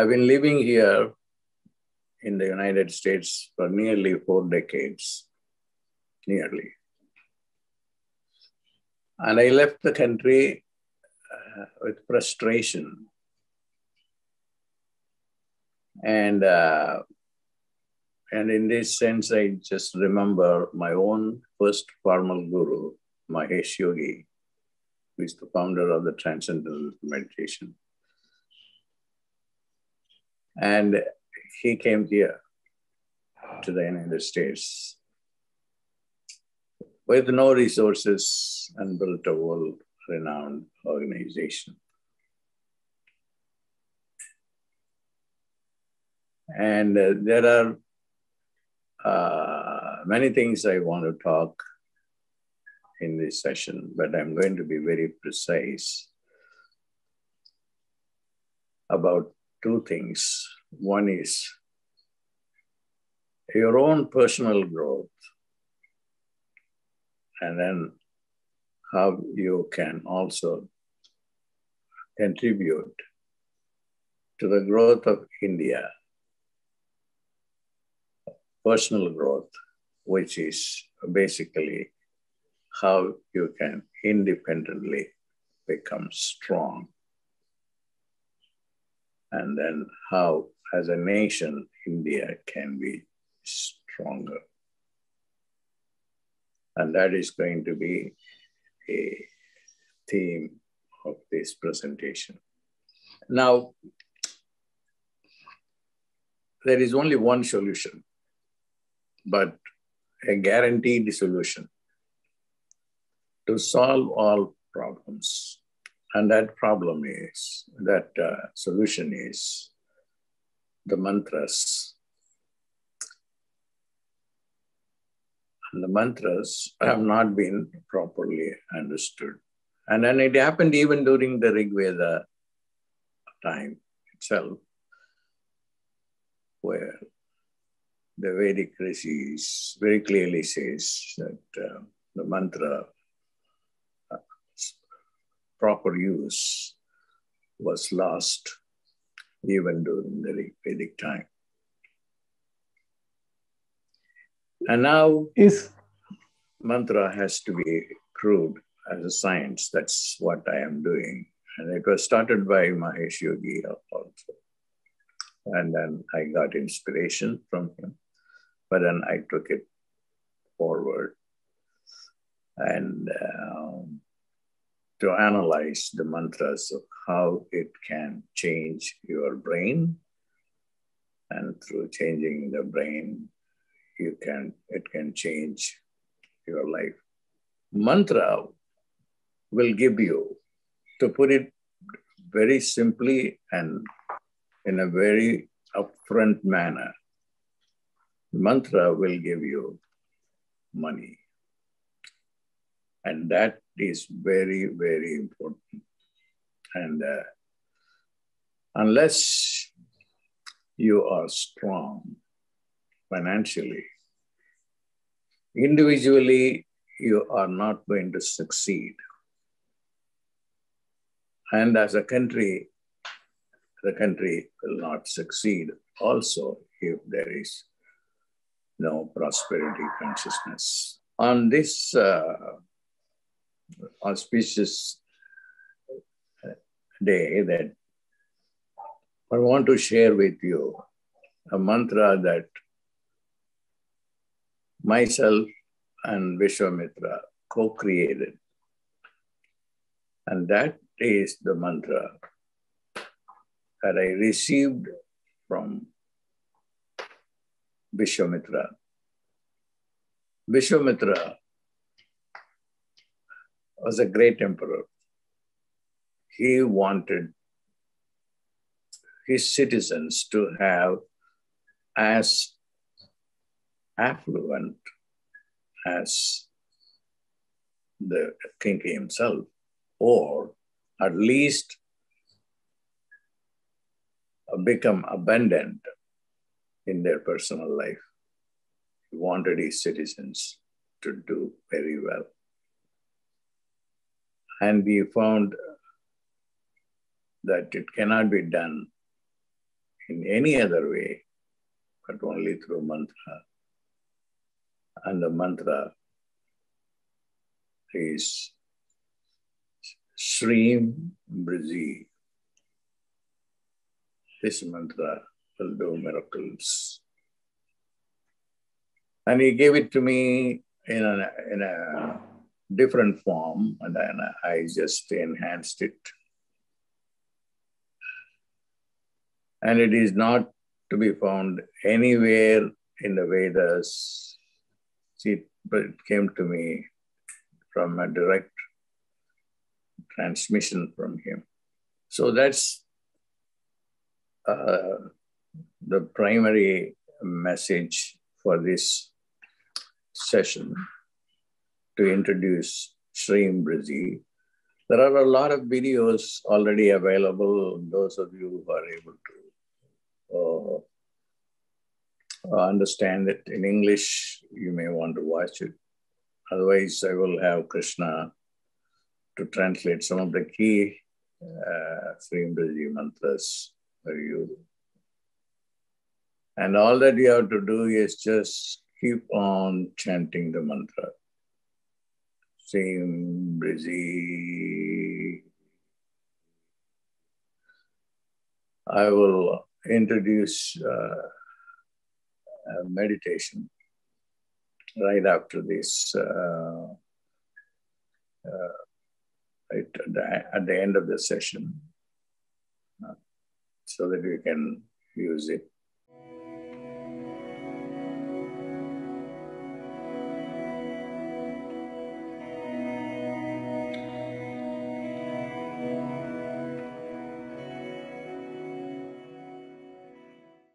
I've been living here in the United States for nearly four decades, nearly. And I left the country uh, with frustration. And, uh, and in this sense, I just remember my own first formal guru, Mahesh Yogi, who is the founder of the Transcendental Meditation. And he came here to the United States with no resources and built a world renowned organization. And uh, there are uh, many things I want to talk in this session, but I'm going to be very precise about two things. One is your own personal growth, and then how you can also contribute to the growth of India, personal growth, which is basically how you can independently become strong. And then how, as a nation, India can be stronger. And that is going to be a theme of this presentation. Now, there is only one solution, but a guaranteed solution to solve all problems. And that problem is, that uh, solution is the mantras. And the mantras have not been properly understood. And then it happened even during the Rig Veda time itself, where the Vedic rishis very clearly says that uh, the mantra proper use was lost even during the Vedic time. And now is mantra has to be proved as a science. That's what I am doing. And it was started by Mahesh Yogi also. And then I got inspiration from him, but then I took it forward and um, to analyze the mantras of how it can change your brain. And through changing the brain, you can it can change your life. Mantra will give you, to put it very simply and in a very upfront manner, mantra will give you money. And that is very, very important. And uh, unless you are strong financially, individually, you are not going to succeed. And as a country, the country will not succeed also if there is no prosperity consciousness. On this uh, auspicious day that I want to share with you a mantra that myself and Vishwamitra co-created. And that is the mantra that I received from Vishwamitra. Vishwamitra was a great emperor. He wanted his citizens to have as affluent as the king himself, or at least become abundant in their personal life. He wanted his citizens to do very well. And we found that it cannot be done in any other way, but only through mantra. And the mantra is Shreem Brzee. This mantra will do miracles. And he gave it to me in a, in a different form, and then I just enhanced it. And it is not to be found anywhere in the Vedas. See, but it came to me from a direct transmission from him. So that's uh, the primary message for this session to introduce Shreem Brzee. There are a lot of videos already available. Those of you who are able to uh, understand it in English, you may want to watch it. Otherwise, I will have Krishna to translate some of the key uh, Brzee mantras for you. And all that you have to do is just keep on chanting the mantra. Shreem Brzee. I will introduce uh, meditation right after this, uh, uh, right at the, at the, end of the session, uh, so that we can use it